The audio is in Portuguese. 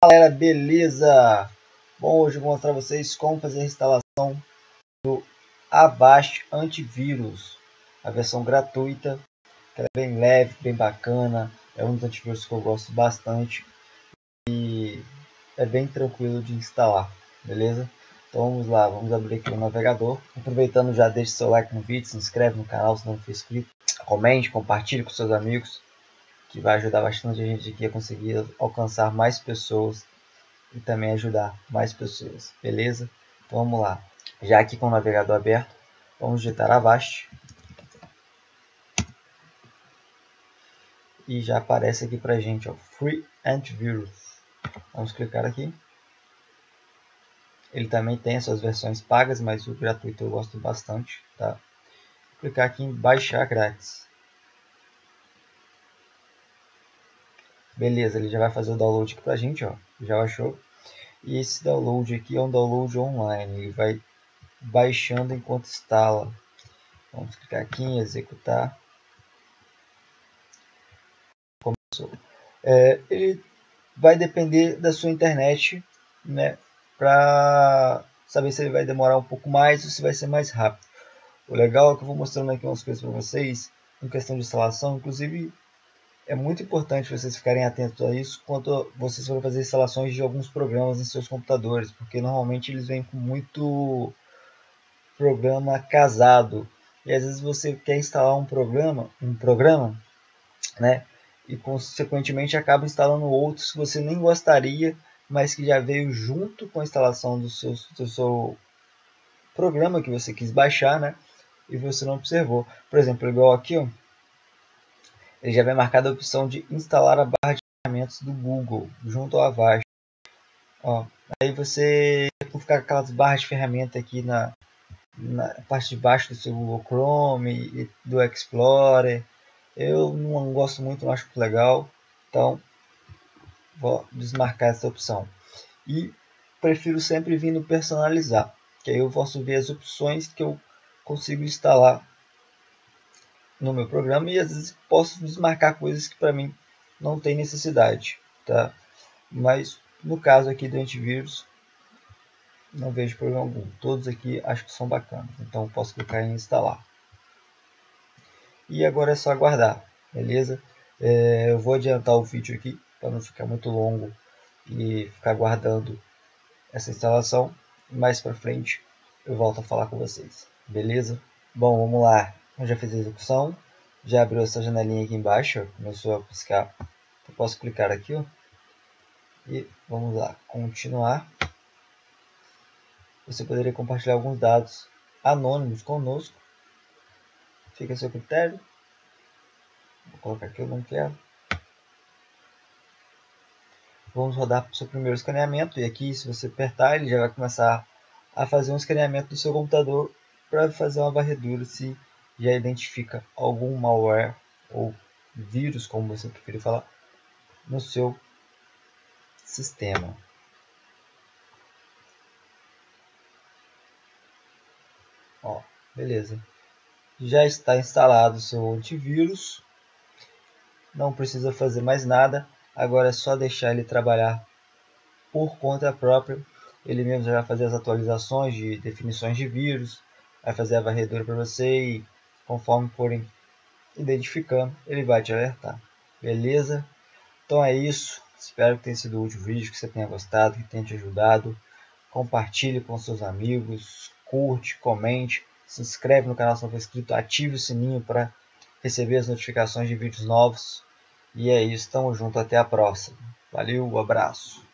galera, beleza? Bom, hoje eu vou mostrar a vocês como fazer a instalação do Avast Antivírus, a versão gratuita, que é bem leve, bem bacana, é um dos antivírus que eu gosto bastante e é bem tranquilo de instalar, beleza? Então vamos lá, vamos abrir aqui o navegador. Aproveitando já, deixe seu like no vídeo, se inscreve no canal se não for inscrito, comente, compartilhe com seus amigos que vai ajudar bastante a gente aqui a conseguir alcançar mais pessoas e também ajudar mais pessoas, beleza? Então vamos lá. Já aqui com o navegador aberto, vamos digitar Avast. E já aparece aqui pra gente, ó, Free Antivirus. Vamos clicar aqui. Ele também tem as suas versões pagas, mas o gratuito eu gosto bastante, tá? Vou clicar aqui em baixar grátis. Beleza, ele já vai fazer o download aqui pra gente, ó. Já baixou. E esse download aqui é um download online. Ele vai baixando enquanto instala. Vamos clicar aqui em executar. Começou. É, ele vai depender da sua internet, né? Para saber se ele vai demorar um pouco mais ou se vai ser mais rápido. O legal é que eu vou mostrando aqui umas coisas para vocês em questão de instalação, inclusive é muito importante vocês ficarem atentos a isso quando vocês forem fazer instalações de alguns programas em seus computadores, porque normalmente eles vêm com muito programa casado. E às vezes você quer instalar um programa, um programa, né? E consequentemente acaba instalando outros que você nem gostaria, mas que já veio junto com a instalação do seu, do seu programa que você quis baixar, né? E você não observou. Por exemplo, igual aqui, ó, ele já vem marcada a opção de instalar a barra de ferramentas do Google junto ao Avast. Ó, aí você vai ficar com aquelas barras de ferramenta aqui na, na parte de baixo do seu Google Chrome e do Explorer. Eu não gosto muito, não acho legal. Então, vou desmarcar essa opção. E prefiro sempre vir no personalizar, que aí eu posso ver as opções que eu consigo instalar no meu programa e às vezes posso desmarcar coisas que para mim não tem necessidade, tá? Mas no caso aqui do antivírus não vejo problema algum. Todos aqui acho que são bacanas, então posso clicar em instalar. E agora é só aguardar, beleza? É, eu vou adiantar o vídeo aqui para não ficar muito longo e ficar guardando essa instalação. Mais para frente eu volto a falar com vocês, beleza? Bom, vamos lá. Eu já fiz a execução, já abriu essa janelinha aqui embaixo, começou a piscar. Eu posso clicar aqui, ó, e vamos lá, continuar. Você poderia compartilhar alguns dados anônimos conosco. Fica a seu critério. Vou colocar aqui, eu não quero. Vamos rodar para o seu primeiro escaneamento. E aqui, se você apertar, ele já vai começar a fazer um escaneamento do seu computador para fazer uma varredura se já identifica algum malware ou vírus, como você preferir falar, no seu sistema. Ó, beleza. Já está instalado o seu antivírus. Não precisa fazer mais nada. Agora é só deixar ele trabalhar por conta própria. Ele mesmo já vai fazer as atualizações de definições de vírus, vai fazer a varredura para você e conforme forem identificando, ele vai te alertar. Beleza? Então é isso. Espero que tenha sido útil o vídeo, que você tenha gostado, que tenha te ajudado. Compartilhe com seus amigos, curte, comente, se inscreve no canal se não for inscrito, ative o sininho para receber as notificações de vídeos novos. E é isso, tamo junto, até a próxima. Valeu, abraço.